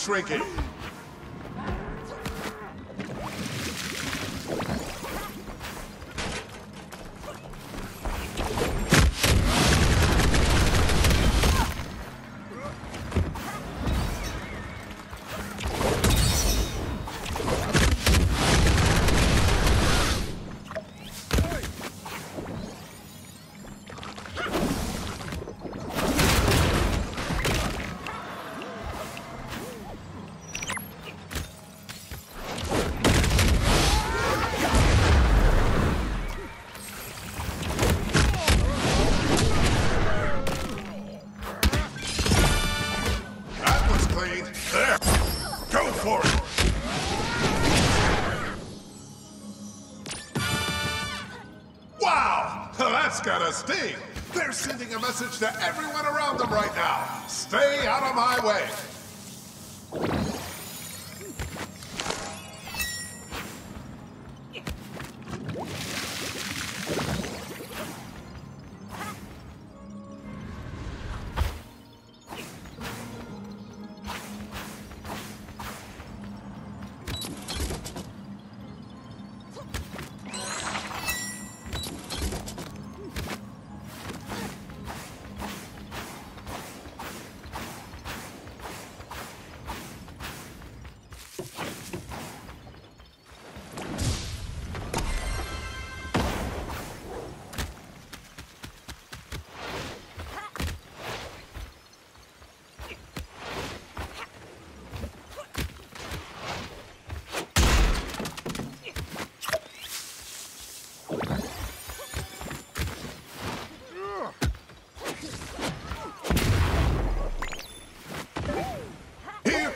shrinking! Message to everyone around them right now. Stay out of my way.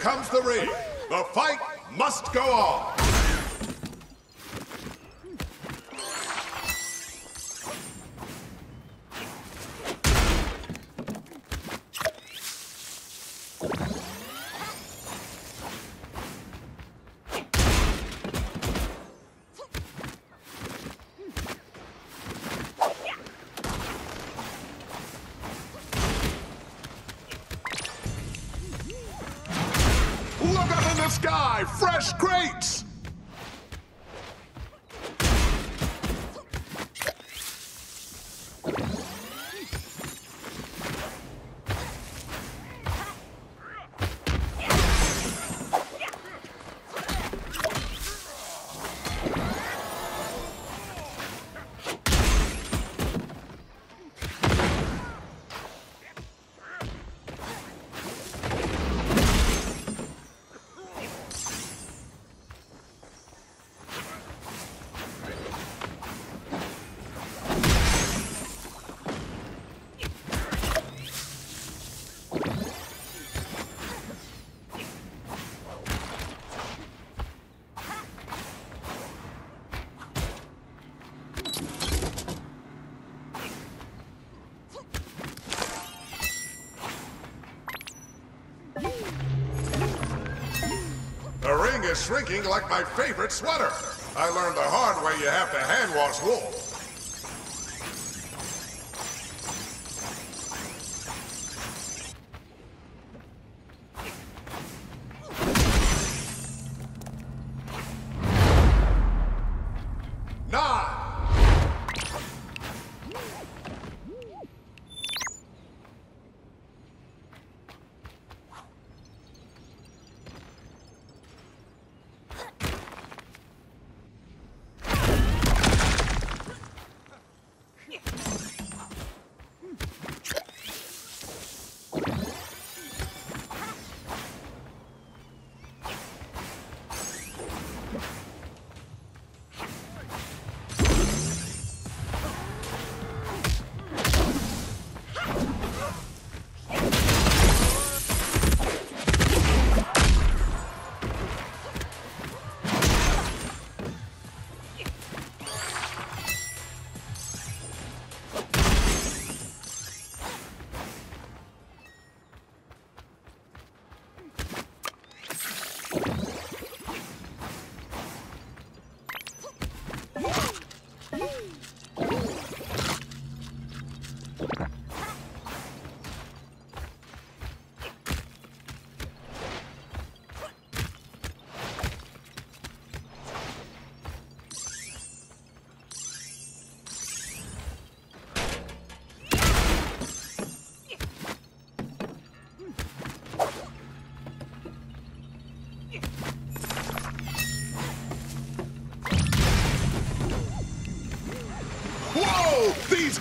Comes the ring. The fight must go on. Sky! Fresh crates! Shrinking like my favorite sweater. I learned the hard way you have to hand wash wool.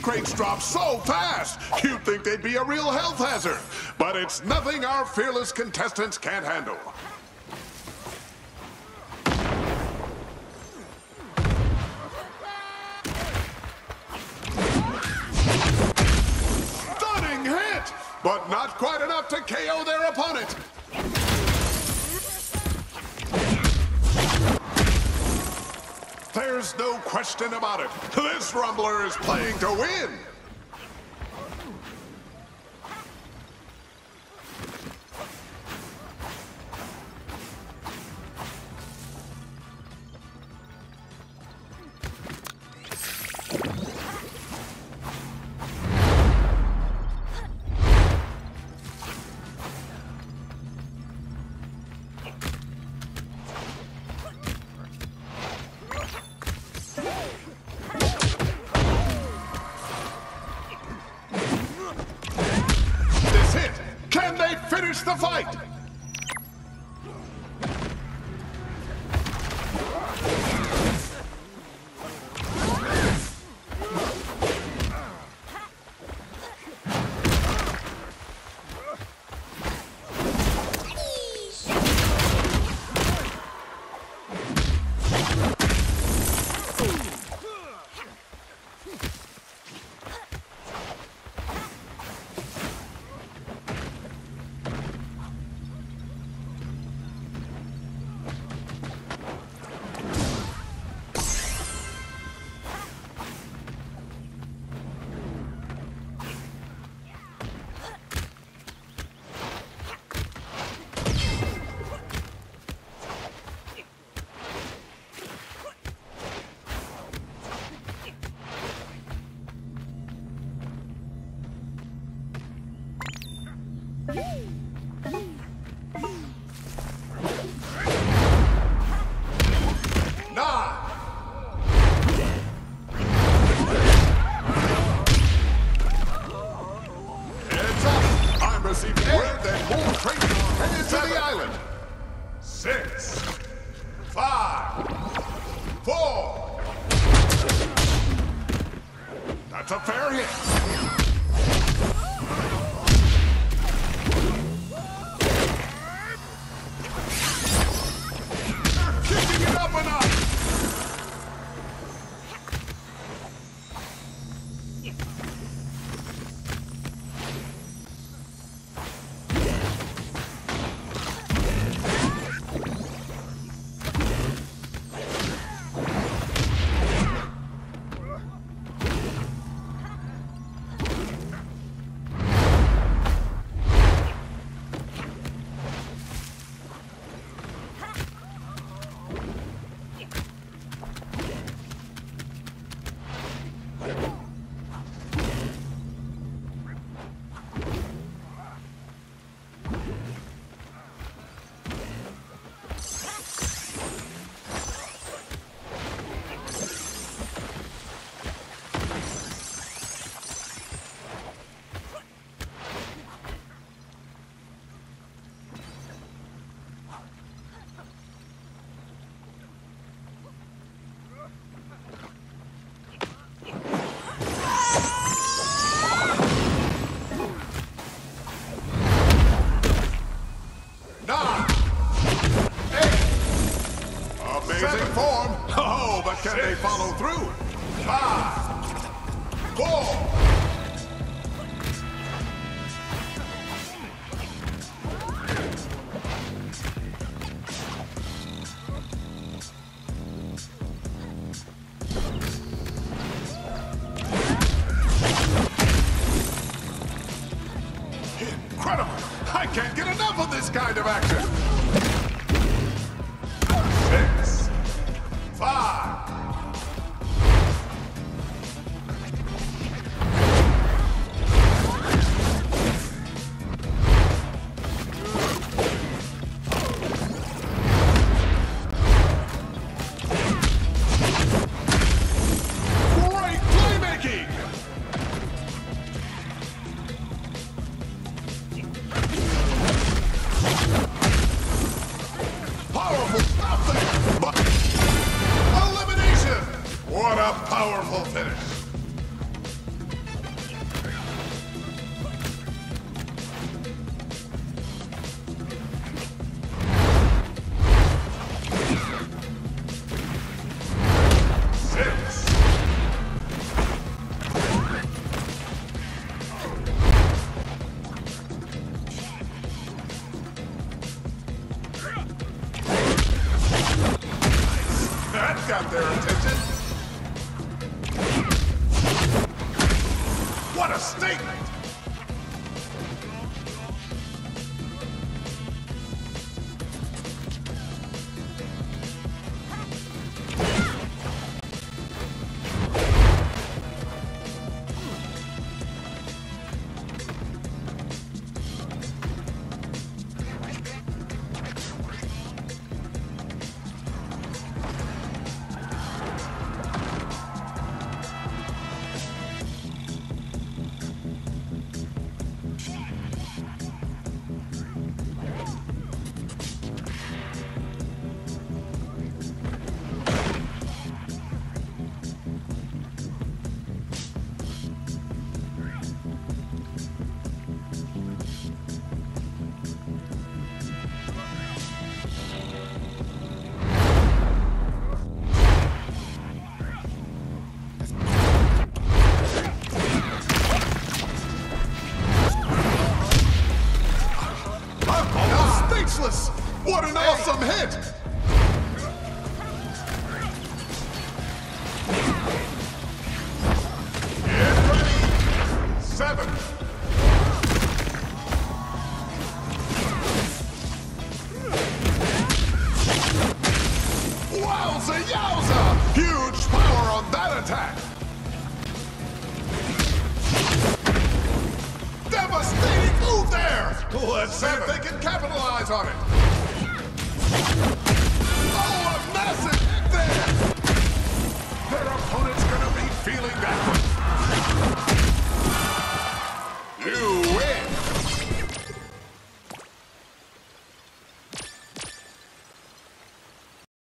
Crates drop so fast, you'd think they'd be a real health hazard. But it's nothing our fearless contestants can't handle. Stunning hit! But not quite enough to KO their opponent. There's no question about it. This Rumbler is playing to win. The fight? A fair hit. Can't get enough of this kind of action! Attack! Devastating move there! Let's see if they can capitalize on it. Oh, a massive hit there! Their opponent's gonna be feeling that